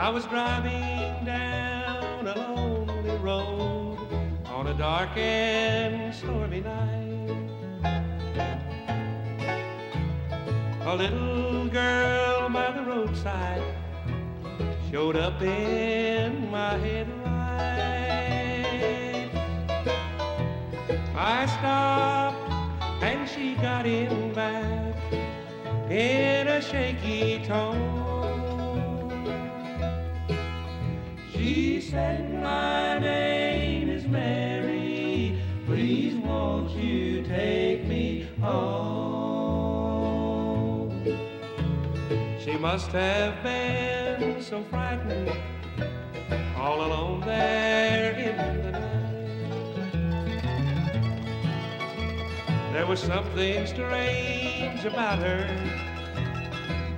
I was driving down a lonely road on a dark and stormy night. A little girl by the roadside showed up in my headlights. I stopped and she got in back in a shaky tone. Said, My name is Mary. Please won't you take me home? She must have been so frightened all alone there in the night. There was something strange about her.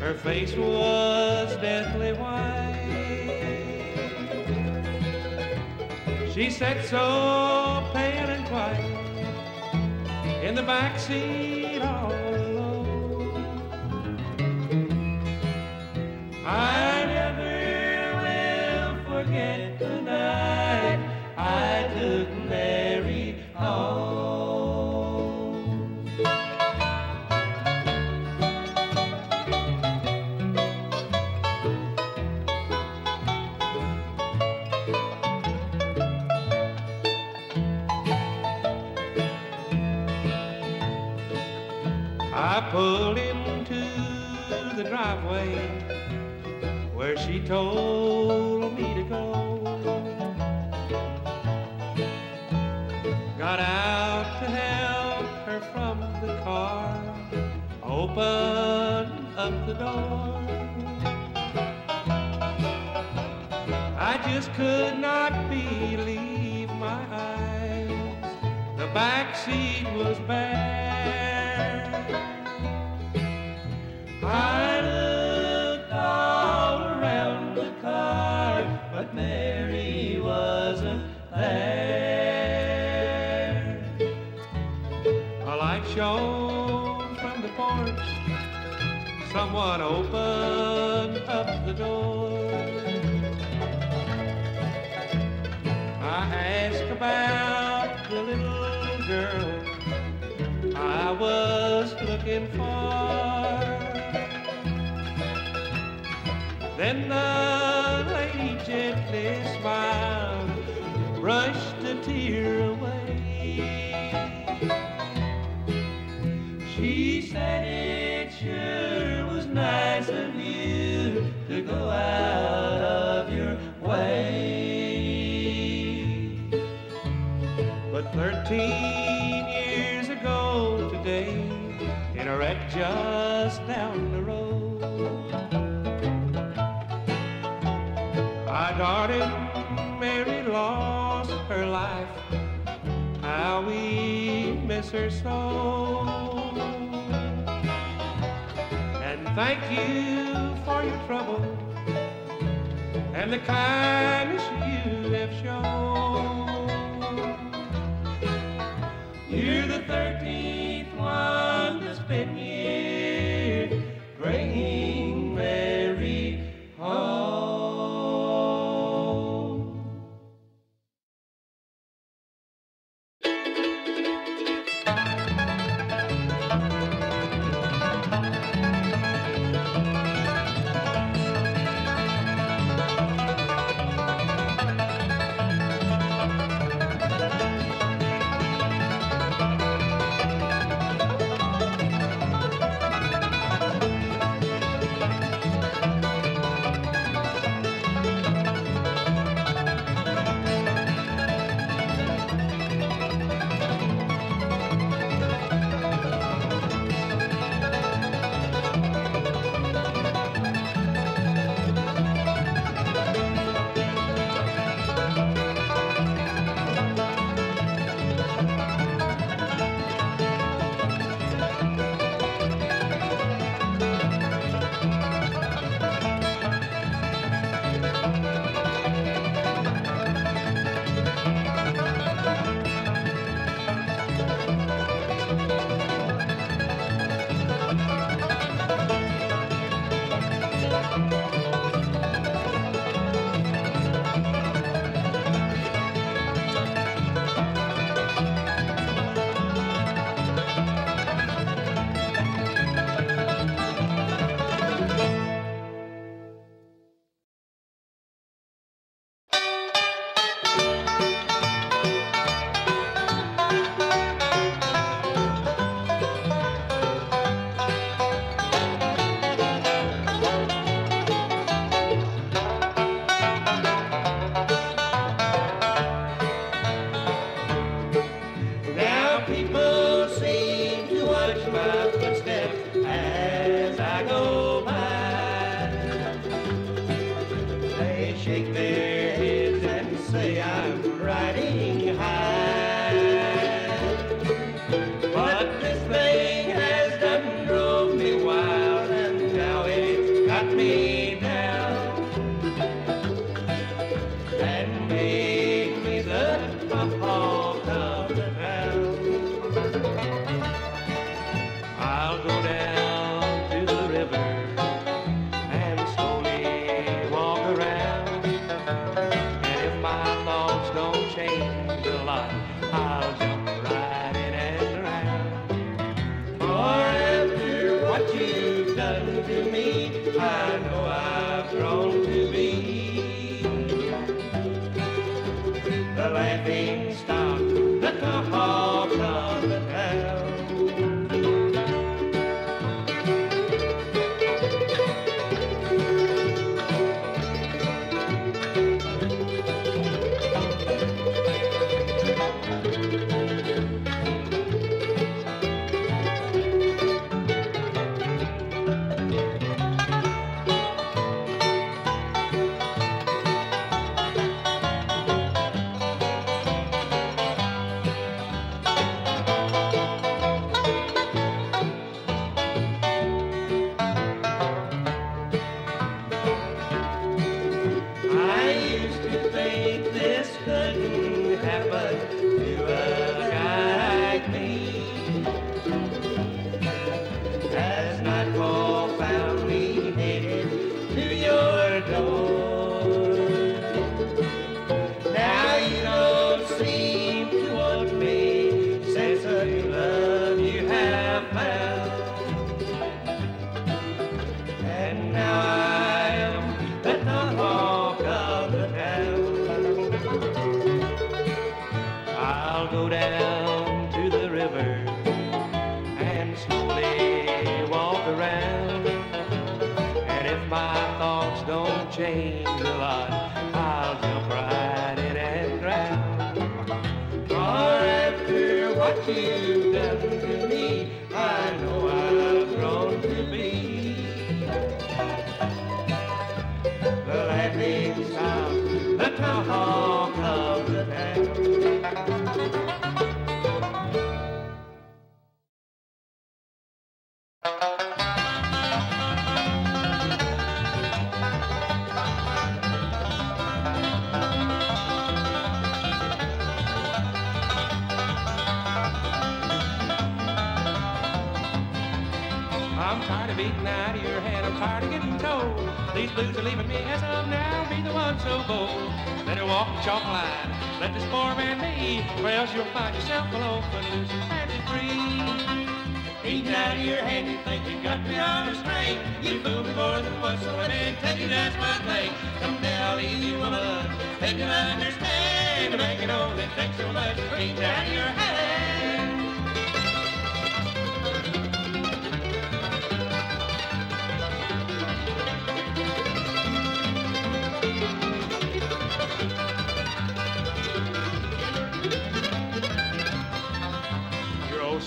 Her face was deathly white. She sat so pale and quiet in the back seat all alone. I I pulled into the driveway where she told me to go. Got out to help her from the car, open up the door. I just could not believe my eyes. The back seat was bare. Someone opened up the door. I asked about the little girl I was looking for. Then the lady gently smiled, brushed a tear away. She said it sure go out of your way. But 13 years ago today, in a wreck just down the road, our darling Mary lost her life. How we miss her so. Thank you for your trouble and the kindness you have shown. You're the thirteenth one that's been here, bringing dogs don't change a lot. I'll jump right in and grab. For after what you've done to me, I know I've grown to be. The laughing sound, the town hall. These blues are leaving me as of now. Be the one so bold. Better walk the chalk line. Let this poor man be, or else you'll find yourself alone, footloose fancy free. Eating out of your head. and think you got me on a string. You fool me more than once, so I didn't tell you that's my thing. Come down easy, woman. Then you understand. It only takes so much. Eating out of your head.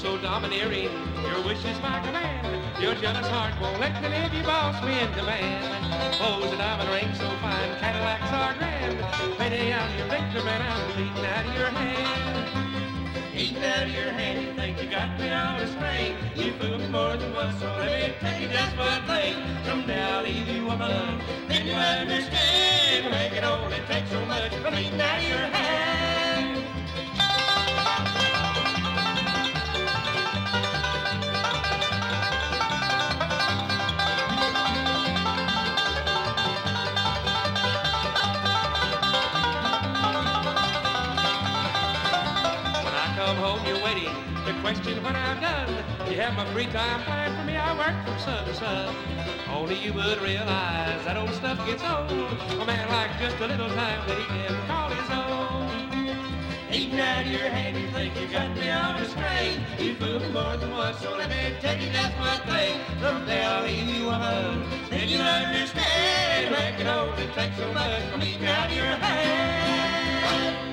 so domineering. Your wish is my command. Your jealous heart won't let me live. You boss me in demand. Bows oh, and diamond ring so fine. Cadillacs are grand. Payday out your victim and I'm bleeding out of your hand. Eating out of your hand, you think you got me on a string. You fooled me more than once, so let me take you just one thing. Someday I'll leave you alone, then you understand. Make it only take so much I'm eating out of your hand. question when I'm done. You have my free time planned for me. I work from sun to sun. Only you would realize that old stuff gets old. A man likes just a little time that he can call his own. Eating out of your hand, you think you got me on a string. You fool me more than once, so let me tell you that's one thing. Someday I'll leave you alone. Then you'll understand. It it takes so much from eating out of your hand.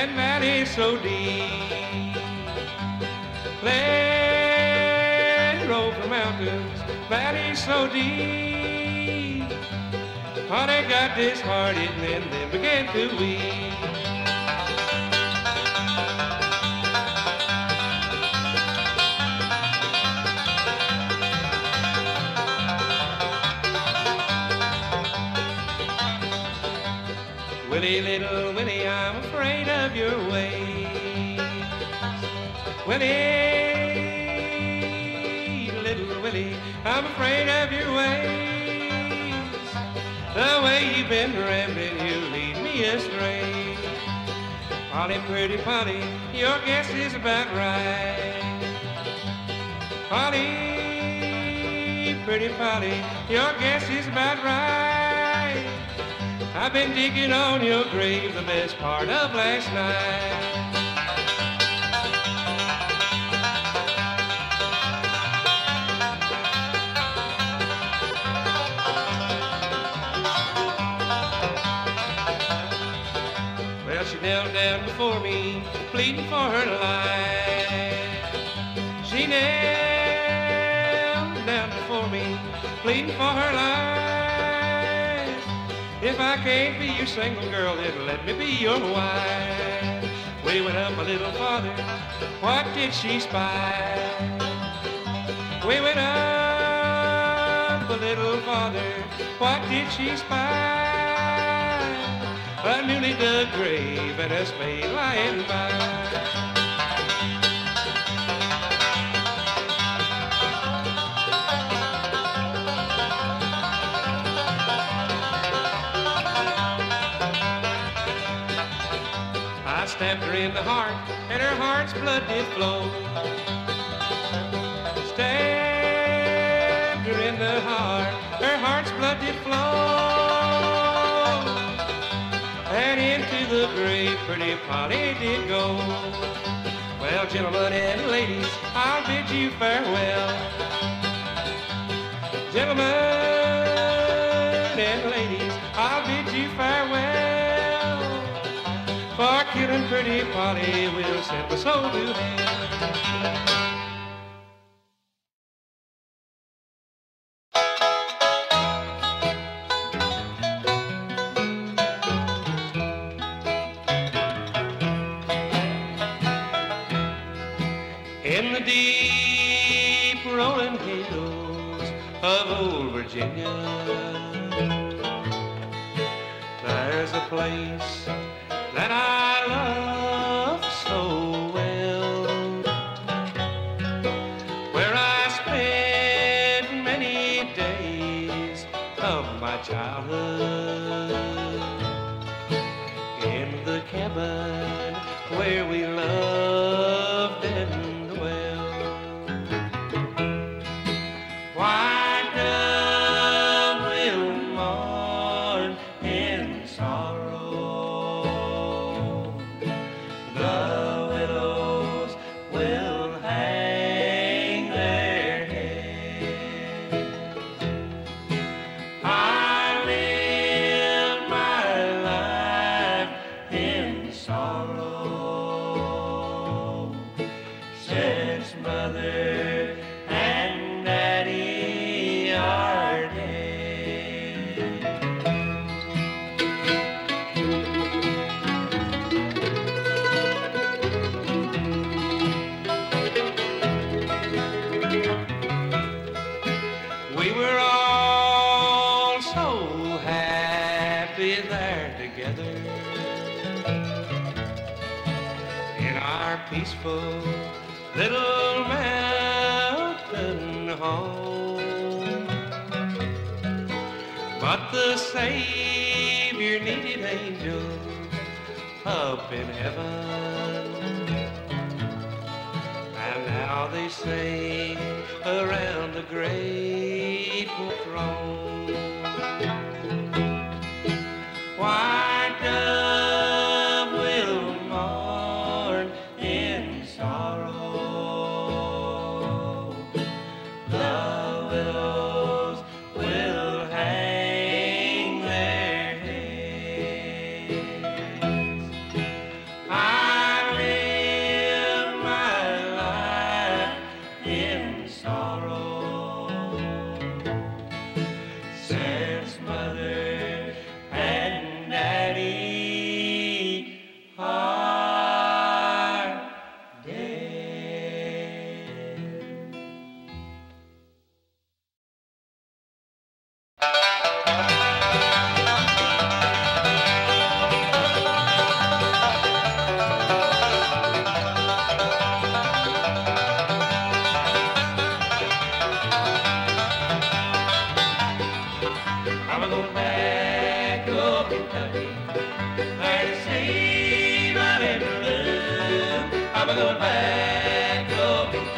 And valleys so deep. Her over mountains, valleys so deep. Honey got disheartened and then began to weep. Willie, little Willie, Of your ways. Willie, little Willie, I'm afraid of your ways. The way you've been rambling, you lead me astray. Polly, pretty Polly, your guess is about right. Polly, pretty Polly, your guess is about right. I've been digging on your grave the best part of last night. Well, she knelt down before me, pleading for her life. She knelt down before me, pleading for her life. If I can't be your single girl, then let me be your wife. We went up a little farther. What did she spy? We went up a little farther. What did she spy? A newly dug grave and a spade lying by. Stabbed her in the heart, and her heart's blood did flow. Stabbed her in the heart, her heart's blood did flow. And into the grave, pretty Polly did go. Well, gentlemen and ladies, I'll bid you farewell. Gentlemen For killing pretty Polly will send my soul to hell. Peaceful little mountain home. But the Savior needed angels up in heaven. And now they sing around the grateful throne.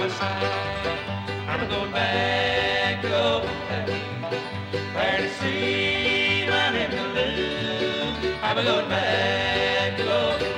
I'm going back to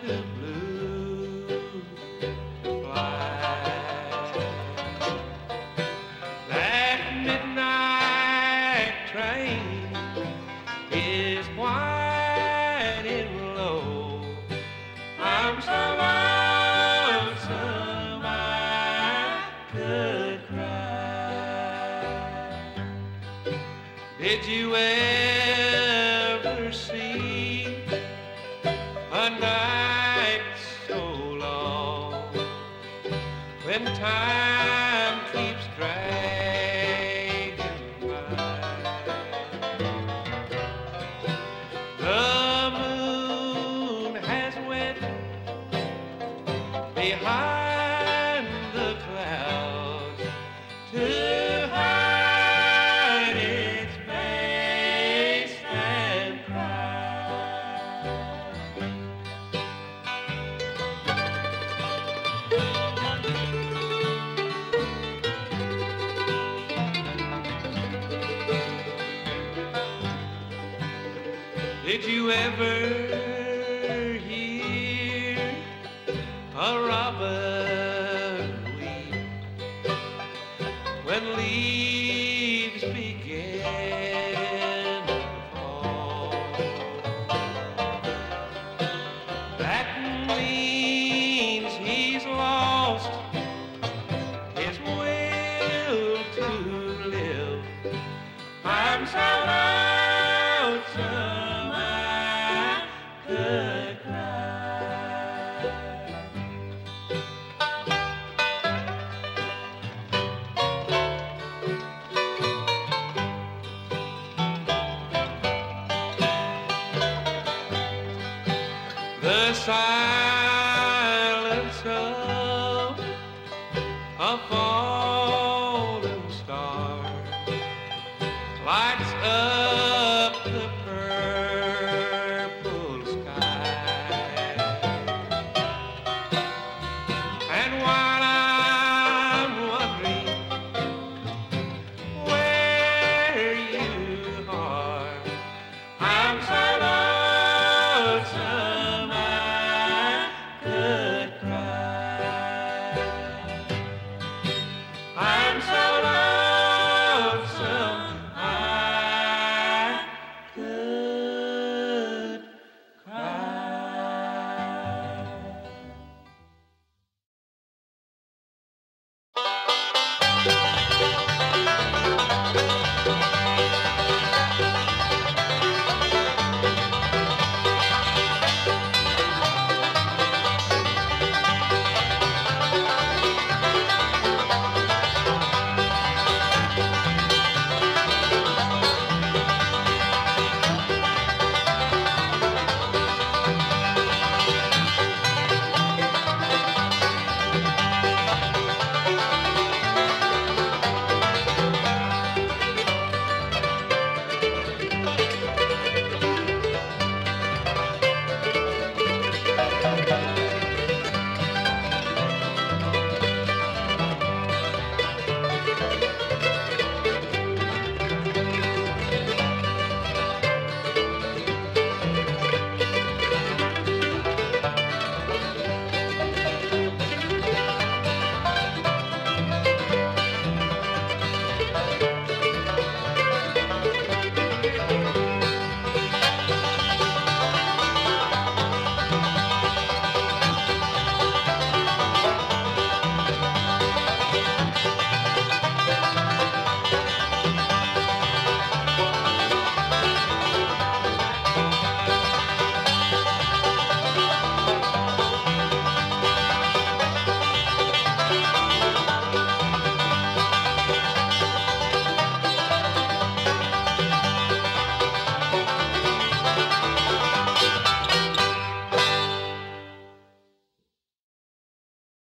too